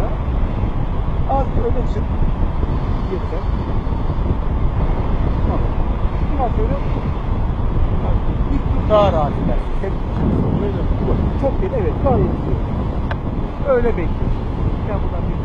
Ya. Az öne çık. Yeter. Tamam. Sonra bir daha rahat edersin. Çok değil evet gayet iyi. Öyle bekliyorsun. Ya buradan bir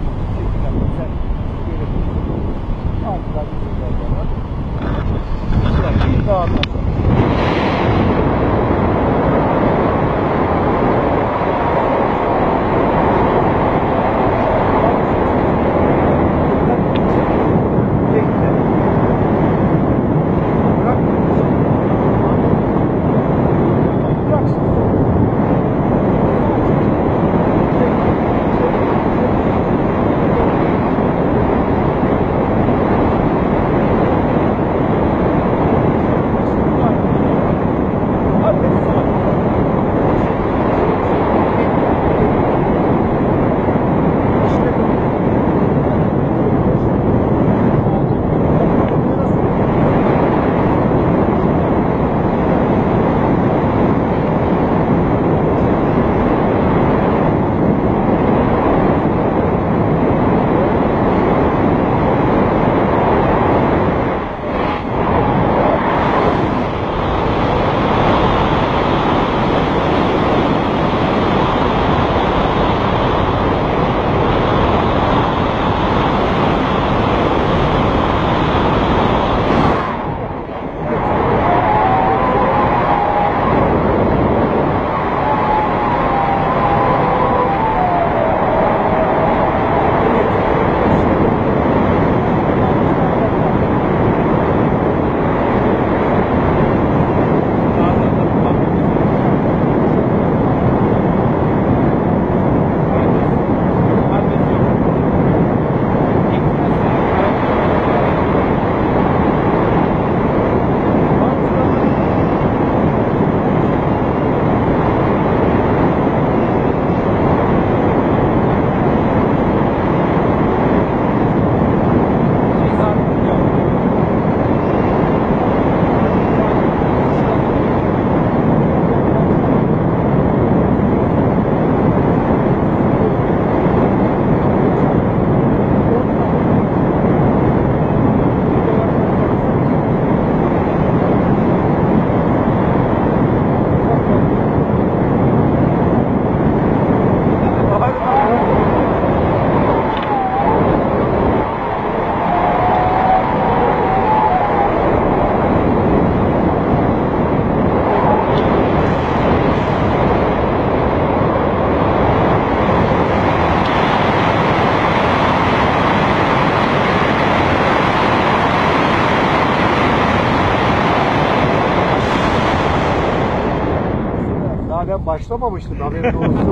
başlamamıştım haberin olsun.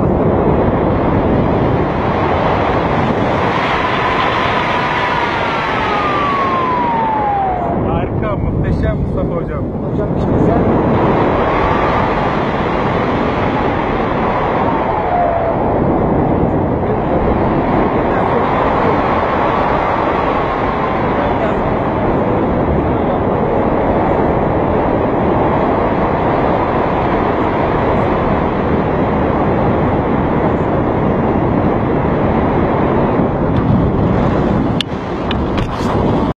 Harika, muhteşem Mustafa hocam. Hocam işte sen